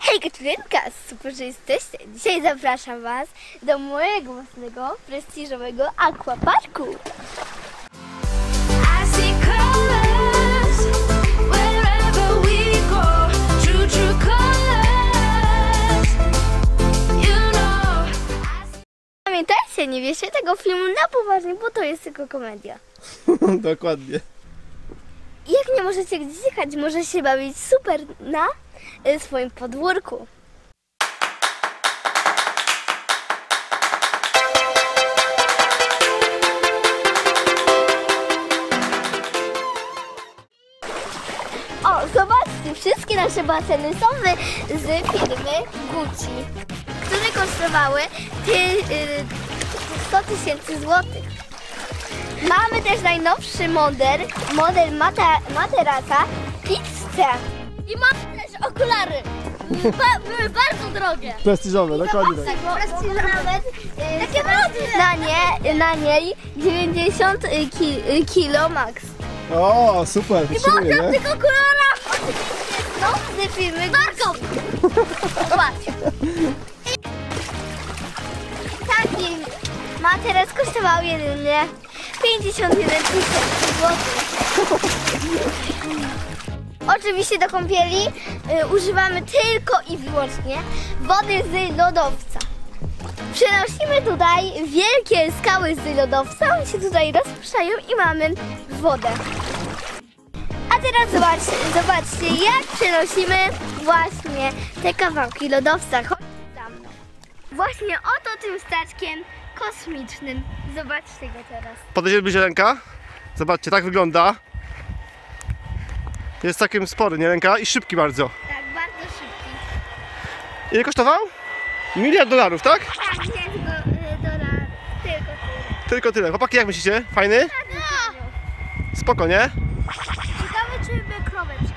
Hej Katrynka, super, że jesteście. Dzisiaj zapraszam Was do mojego własnego, prestiżowego aquaparku. I see colors wherever we go. True, true colors. You know. I see Pamiętajcie, nie wierzcie tego filmu na poważnie, bo to jest tylko komedia. Dokładnie. Jak nie możecie gdzieś jechać, możecie się bawić super na swoim podwórku. O, zobaczcie, wszystkie nasze baseny są z firmy Gucci, które kosztowały ty, y, 100 tysięcy złotych. Mamy też najnowszy model, model mata, materaca Pizza. I mamy okulary. Ba, były bardzo drogie. Prestiżowe, dokładnie tak. nawet e, takie na, nie, na niej 90 ki, y, kilo max. O, super, wytrzymuję, Można nie? tych okularach oczywiście no, z firmy. Zobacz. Taki materac kosztował jedynie 51 tysięcy złotych. Oczywiście do kąpieli y, używamy tylko i wyłącznie wody z lodowca. Przenosimy tutaj wielkie skały z lodowca, one się tutaj rozpuszczają i mamy wodę. A teraz zobacz, zobaczcie, jak przenosimy właśnie te kawałki lodowca. Właśnie oto tym staczkiem kosmicznym. Zobaczcie go teraz. Podejdziemy bliżej ręka. Zobaczcie, tak wygląda. Jest całkiem spory, nie ręka? I szybki bardzo. Tak, bardzo szybki. Ile kosztował? Miliard dolarów, tak? Tak, nie go y, dolar, tylko tyle. Tylko tyle. Chłopaki, jak myślicie? Fajny? Spoko, nie? Ciekawe, czy by krowę przywiózł.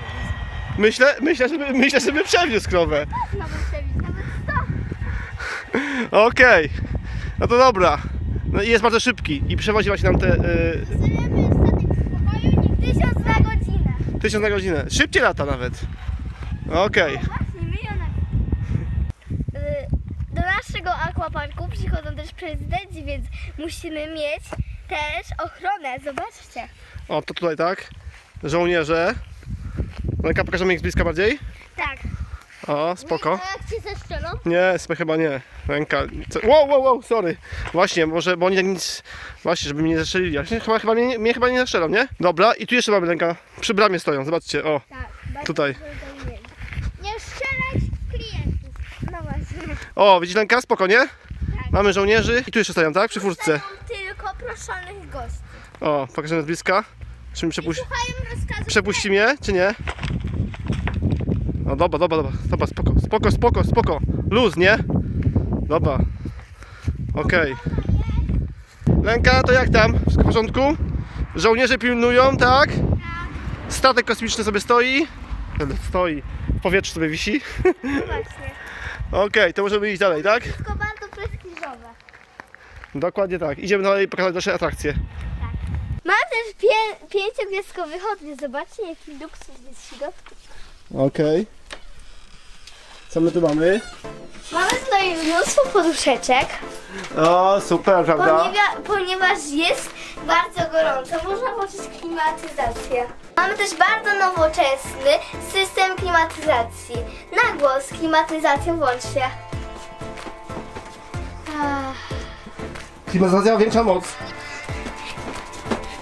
Myślę, myślę, żeby, myślę, żeby przewiózł krowę. Nawet przewiózł, nawet 100. Okej. No to dobra. No i jest bardzo szybki i przewozi właśnie nam te y, statek w 1000 na godzinę. 1000 na godzinę. Szybciej lata nawet. Okej. Miliona. Y, Do naszego aquaparku przychodzą też prezydenci, więc musimy mieć też ochronę. Zobaczcie. O, to tutaj tak. Żołnierze. Ręka pokażemy ich z bliska bardziej. Tak. O, spoko. A jak cię? Nie, smy chyba nie. Ręka. Co? Wow, wow, wow, sorry. Właśnie, może, bo oni tak nic. Właśnie, żeby mnie nie zastrzelili. Ale Chyba, chyba mnie, mnie chyba nie zastrzelą, nie? Dobra, i tu jeszcze mamy ręka. Przy bramie stoją, zobaczcie. O, Tak. bardzo Tutaj. dobrze wiem. Nie strzelać klientów. No właśnie. o, widzisz ręka? Spoko, nie? Mamy żołnierzy i tu jeszcze stoją, tak? Przy furtce. Są tylko proszonych gości. O, pokażemy z bliska. Czy mi przepuści... Słuchają. Przepuści mnie, czy nie? No dobra, dobra, dobra, dobra, spoko, spoko, spoko, spoko. Luz, nie? Dobra. Okej. Lenka, to jak tam? Wszystko w porządku? Żołnierze pilnują, tak? Statek kosmiczny sobie stoi. Stoi. W powietrzu sobie wisi. No właśnie. Okej, to możemy iść dalej, tak? Wszystko bardzo prestiżowe. Dokładnie tak. Idziemy dalej pokazać nasze atrakcje. Mam też pię- pięciogwiazdkowy hotel. Zobaczcie, jaki luksus jest w środku. Okej. Co my tu mamy? Mamy tutaj mnóstwo poduszeczek, O, super, prawda? ponieważ, ponieważ jest bardzo gorąco. Można włączyć klimatyzację. Mamy też bardzo nowoczesny system klimatyzacji. Na głos klimatyzację włączcie. Ach, Klimatyzacja ma większa moc.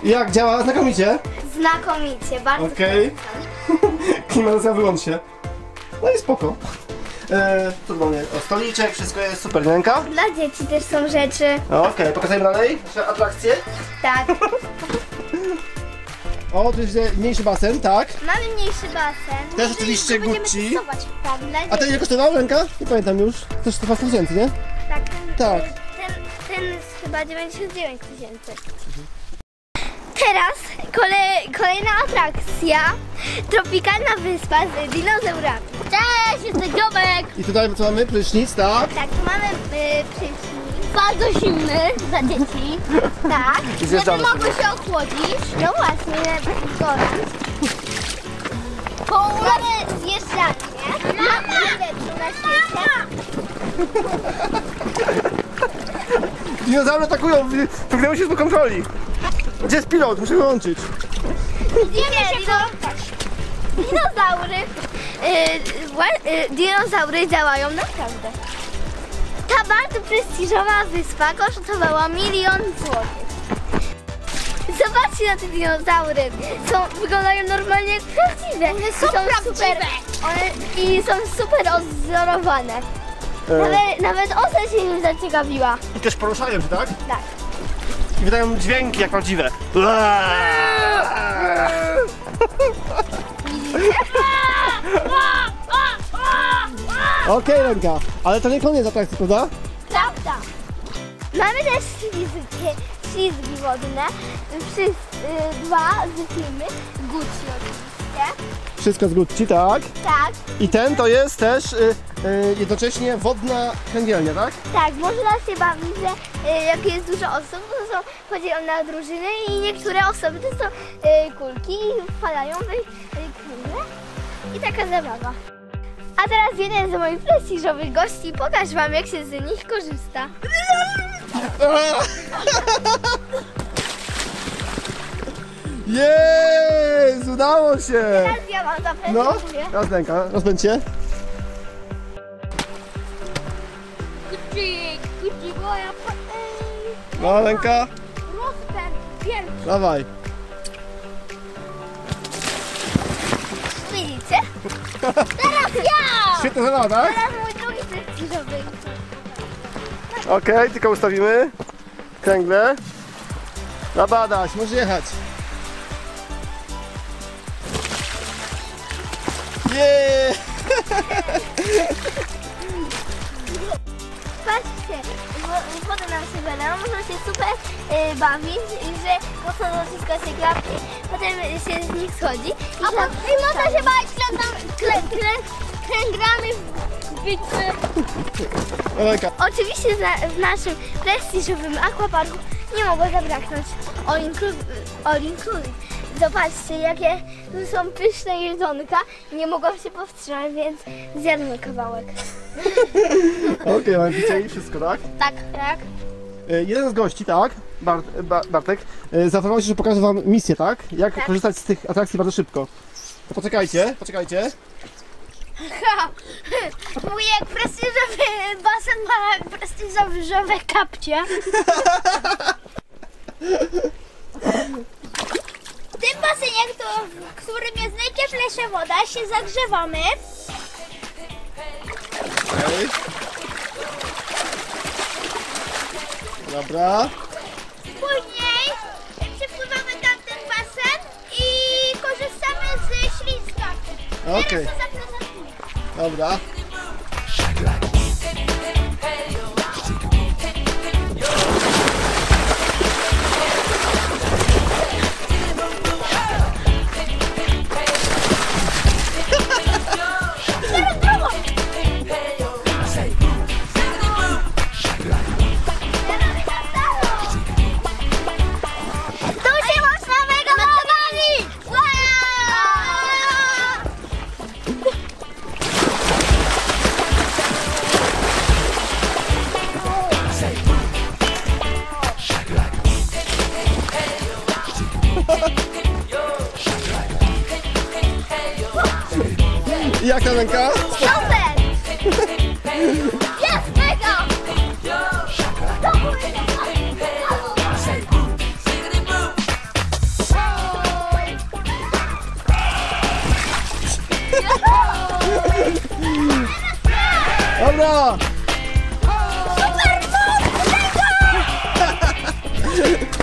Jak działa? Znakomicie. Znakomicie, bardzo Okej. Klimatyzacja wyłącz się. No i spoko. Eee, tu mamy o stoliczek, wszystko jest super, ręka. Dla dzieci też są rzeczy. Okej, pokazujemy dalej nasze atrakcje. Tak. O, tu jest mniejszy basen, tak. Mamy mniejszy basen. Też Może oczywiście będziemy Gucci. testować. Tak, dla A ten dzieci. ile kosztował ręka? Nie pamiętam już. Też 100 tysięcy, nie? Tak, ten, Tak. ten, ten jest chyba 99 tysięcy teraz kolejna atrakcja. Tropikalna wyspa z dinozaurami. Cześć, jestem Gobek. I tutaj co mamy? Prysznic, tak? Tak, tu mamy y, prysznic. Bardzo zimny dla dzieci. Tak. Żeby Zjeżdżamy mogły się ochłodzić. No właśnie, gorąc. Połowę zjeżdżalnię. Najlepszą na świecie. Dinozaury atakują, wygnęły się z kontroli. Gdzie jest pilot? Muszę wyłączyć. Dino... dinozaury, y, ła- y, dinozaury działają naprawdę. Ta bardzo prestiżowa wyspa kosztowała milion złotych. Zobaczcie na te dinozaury. Są, wyglądają normalnie jak prawdziwe. One są, super. One, I są super odzorowane. E, Nawet, nawet osa się nim zaciekawiła. I też poruszają się, tak? Tak. I wydają dźwięki jak prawdziwe. Okej, Lenka, ale to nie koniec atrakcji, prawda? Prawda. Mamy też ślizgi, ślizgi wodne. Wszyscy dwa z filmy. Gucci oczywiście. Wszystko z Gucci, tak? Tak, I ten to jest też y, y, jednocześnie wodna kręgielnia, tak? tak. Można się bawić, że y, jak jest dużo osób, to są podzielone na drużyny i niektóre osoby to są y, kulki i wpadają w y, kulę. I taka zabawa. A teraz jeden z moich prestiżowych gości. Pokaż wam, jak się z nich korzysta. Jest! Udało się! Teraz ja wam No, zaprezentuję. raz Lenka, rozpędź się. No, Lenka, rozpęd wielki. dawaj. Widzicie? Teraz ja! Świetna zabawa, tak? Teraz mój drugi prestiżowy. Okej, tylko ustawimy. Kręgle. Dobra, Adaś, możesz jechać. Patrzcie, wo- woda nam się wylewa, można się super y, bawić, i że mocno dociska się klapki, potem się z nich schodzi. I, A i można się bawić kręgrami w bitwy. Oczywiście za, w naszym prestiżowym aquaparku nie mogło zabraknąć all inclusive. All inclusive. Zobaczcie, jakie tu są pyszne jedzonka. Nie mogłam się powstrzymać, więc zjadłem kawałek. Okej, mamy picie i wszystko, tak? Tak, tak. E, Jeden z gości, tak? Bart, ba, Bartek, e, zaoferował się, że pokaże wam misję, tak? Jak Tak. korzystać z tych atrakcji bardzo szybko. To poczekajcie, poczekajcie. Mój jak prestiżowy basen ma prestiżowe kapcie. Tym basenie, w którym jest najcieplejsza woda, się zagrzewamy. Okej. Dobra. Później przepływamy tamten basen i korzystamy z ślizga. Okej, Teraz to zaprezentuję. dobra. I jak ta ręka? Super! Jest mega! Dobra! Super!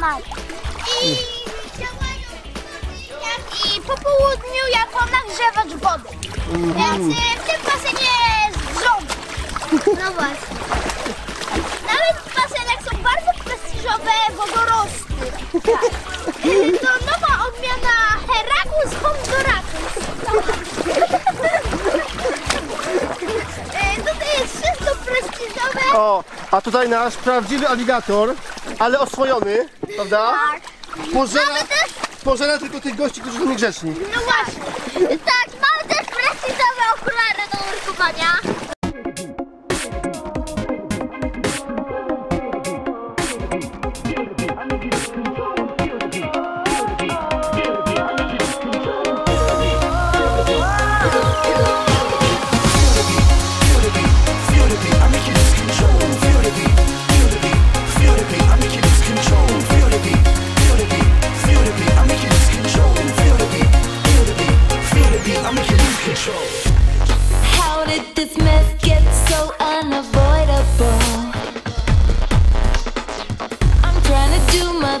Komary. I i po południu jako nagrzewacz wody. Więc y, w tym basenie jest rząd. No właśnie. Nawet basenach są bardzo prestiżowe wodorosty. Tak. To nowa odmiana Heragus Hondoratus. Y, Tutaj jest wszystko prestiżowe. O, a tutaj nasz prawdziwy aligator, ale oswojony, prawda? Tak. Pożera, Mamy też pożera tylko tych gości, którzy są niegrzeczni. No właśnie. Tak, mamy też prestiżowe okulary do nurkowania.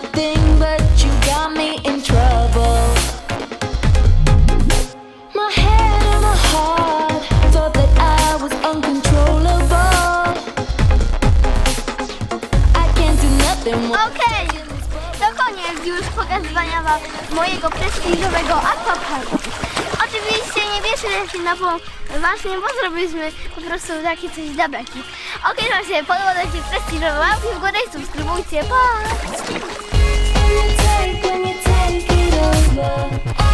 Nothing. to koniec już pokazywania wam mojego prestiżowego aquaparku. Oczywiście nie bierzcie się na poważnie, bo zrobiliśmy po prostu takie coś dla beki. Okej, okay, wam się podoba, dajcie prestiżowe łapki w górę i subskrybujcie. Pa! when you take it over.